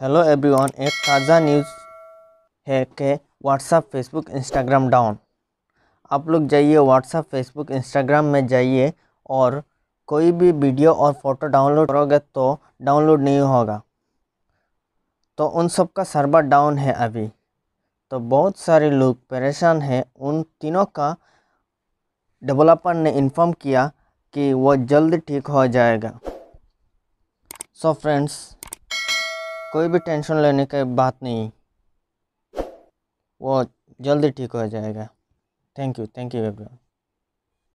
Hello everyone एक ताज़ा news है कि व्हाट्सअप फेसबुक इंस्टाग्राम डाउन आप लोग जाइए व्हाट्सअप फेसबुक इंस्टाग्राम में जाइए और कोई भी वीडियो और फ़ोटो डाउनलोड करोगे तो डाउनलोड नहीं होगा। तो उन सब का सर्वर डाउन है अभी। तो बहुत सारे लोग परेशान हैं। उन तीनों का डेवलपर ने इन्फॉर्म किया कि वो जल्द ठीक हो जाएगा। सो so फ्रेंड्स कोई भी टेंशन लेने की बात नहीं। वो जल्दी ठीक हो जाएगा। Thank you thank you everyone.